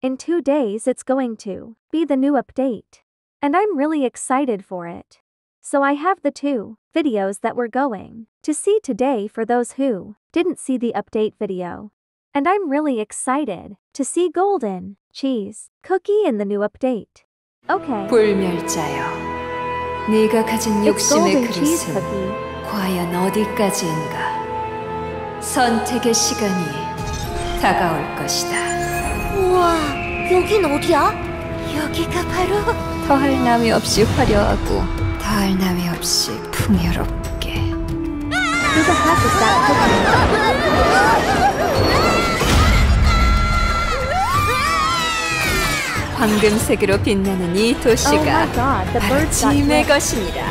In two days, it's going to be the new update. And I'm really excited for it. So I have the two videos that we're going to see today for those who didn't see the update video. And I'm really excited to see Golden Cheese Cookie in the new update. Okay. 불멸자여, 네가 가진 It's 욕심의 Golden Cheese 그릇은 Cookie. 과연 어디까지인가? 선택의 시간이 다가올 것이다. 우와, 여긴 어디야? 여기가 바로 더할 나위 없이 화려하고 더할 나위 없이 풍요롭게 is that cookie? 황금색으로 빛나는 이 Oh 도시가 the 바로 짐의 part?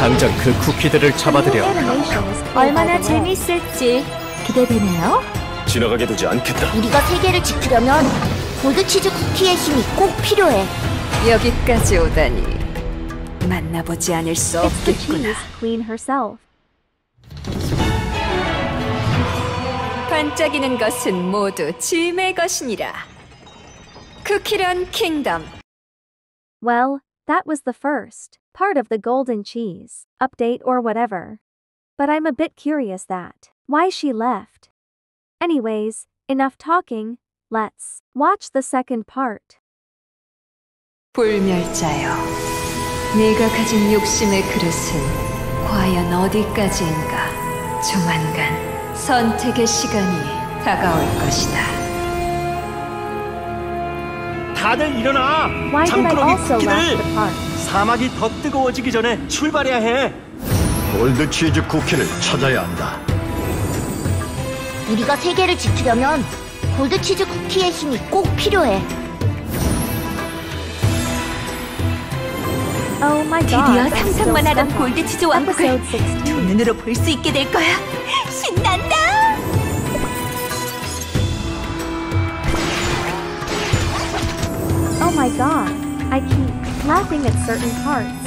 당장 그 쿠키들을 잡아들여 얼마나. 재밌을지 기대되네요. 지나가게 두지 않겠다. 우리가 세계를 지키려면 골드치즈 쿠키의 힘이 꼭 필요해. 여기까지 오다니 만나보지 않을 수 It's the 없겠구나. cheese queen herself. 반짝이는 것은 모두 짐의 것이니라. 쿠키런 킹덤. Well, that was the first part of the golden cheese update or whatever. But I'm a bit curious that why she left. Anyways, enough talking. Let's watch the second part. 불멸자여, 네가 가진 욕심의 그릇은 과연 어디까지인가? 조만간 선택의 시간이 다가올 것이다. 다들 일어나! Laugh 쿠키들! 사막이 더 뜨거워지기 전에 출발해야 해. 골드 치즈 쿠키를 찾아야 한다. 우리가 세계를 지키려면 골드치즈 쿠키의 힘이 꼭 필요해. Oh. 드디어 상상만 하던 골드치즈 왕국을 Episode 16. 두 눈으로 볼 수 있게 될 거야. 신난다. Oh my god. I keep laughing at certain parts.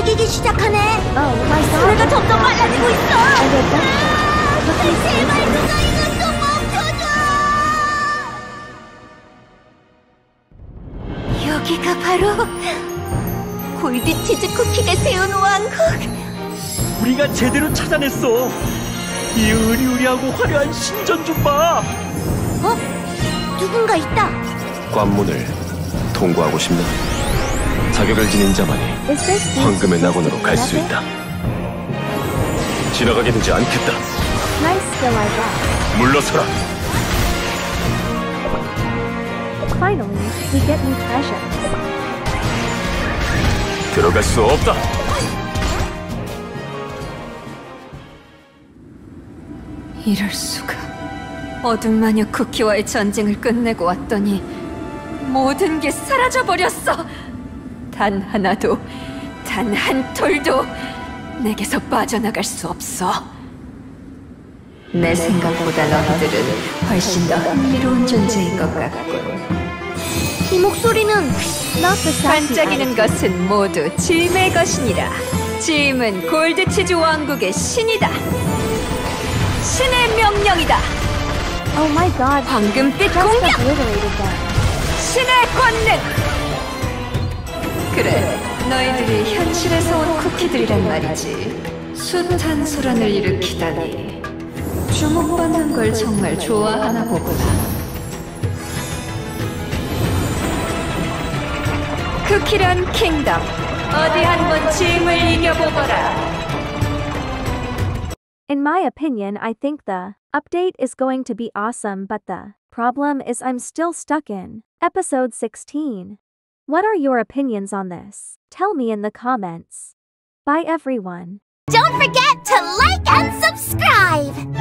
움직이기 시작하네. God. 수레가 점점 빨라지고 있어. It does- 제발 누가 이것 좀 멈춰줘. 여기가 바로 골드 치즈 쿠키가 세운 왕국. 우리가 제대로 찾아냈어. 이 의리의리하고 화려한 신전 좀 봐. 어? 누군가 있다. 관문을 통과하고 싶나? 자격을 지닌 자만이 황금의 낙원으로 갈 수? 있다. 지나가게 두지 않겠다. 물러서라. Finally, we get new treasures. 들어갈 수 없다. 이럴 수가. 어둠 마녀 쿠키와의 전쟁을 끝내고 왔더니 모든 게 사라져 버렸어. 단 하나도, 단 한 톨도 내게서 빠져나갈 수 없어. 내 생각보다 너희들은 훨씬 더 흥미로운 존재인 것 같군. 이 목소리는 반짝이는. 것은 모두 짐의 것이니라. 짐은 골드치즈 왕국의 신이다. 신의 명령이다. Oh my god. 황금빛 Just 공격! 신의 권능! 그래, 너희들이 현실에서 온 쿠키들이란 말이지. 숱한 소란을 일으키다니. 주목받는 걸 정말 좋아하나 보구나. 쿠키런 킹덤. 어디 한번 짐을 이겨보거라. In my opinion, I think the update is going to be awesome, but the problem is I'm still stuck in episode 16. What are your opinions on this? Tell me in the comments. Bye, everyone. Don't forget to like and subscribe.